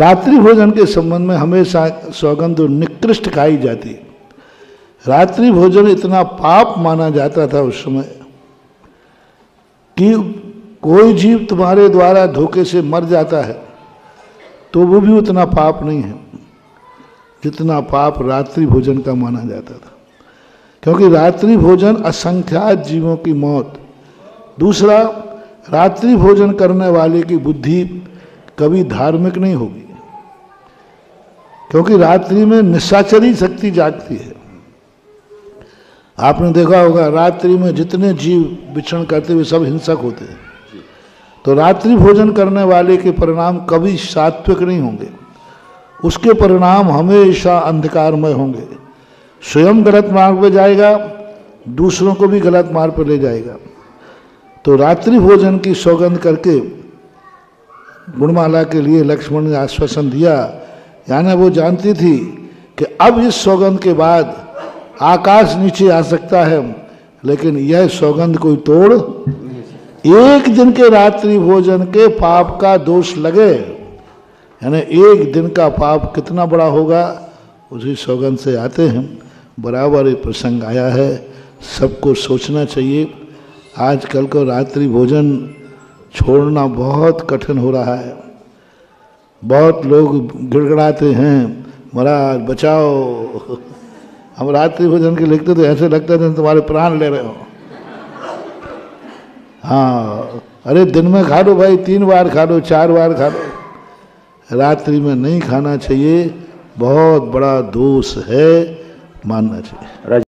रात्रि भोजन के संबंध में हमेशा सौगंध निकृष्ट खाई जाती। रात्रि भोजन इतना पाप माना जाता था उस समय कि कोई जीव तुम्हारे द्वारा धोखे से मर जाता है तो वो भी उतना पाप नहीं है, जितना पाप रात्रि भोजन का माना जाता था। क्योंकि रात्रि भोजन असंख्यात जीवों की मौत। दूसरा, रात्रि भोजन करने वाले की बुद्धि कभी धार्मिक नहीं होगी। क्योंकि रात्रि में निशाचरी शक्ति जागती है। आपने देखा होगा, रात्रि में जितने जीव विचरण करते हुए सब हिंसक होते हैं। तो रात्रि भोजन करने वाले के परिणाम कभी सात्विक नहीं होंगे। उसके परिणाम हमेशा अंधकारमय होंगे। स्वयं गलत मार्ग पर जाएगा, दूसरों को भी गलत मार्ग पर ले जाएगा। तो रात्रि भोजन की सौगंध करके गुणमाला के लिए लक्ष्मण ने आश्वासन दिया यानी वो जानती थी कि अब इस सौगंध के बाद आकाश नीचे आ सकता है, लेकिन यह सौगंध कोई तोड़ एक दिन के रात्रि भोजन के पाप का दोष लगे। यानी एक दिन का पाप कितना बड़ा होगा, उसी सौगंध से आते हैं। बराबर ये प्रसंग आया है, सबको सोचना चाहिए। आजकल को रात्रि भोजन छोड़ना बहुत कठिन हो रहा है। बहुत लोग गिड़गड़ाते हैं, महाराज, बचाओ। हम रात्रि भोजन के लिखते तो ऐसे लगता था तुम्हारे प्राण ले रहे हो। हाँ अरे दिन में खा लो भाई, तीन बार खा लो, चार बार खा लो। रात्रि में नहीं खाना चाहिए, बहुत बड़ा दोष है, मानना चाहिए।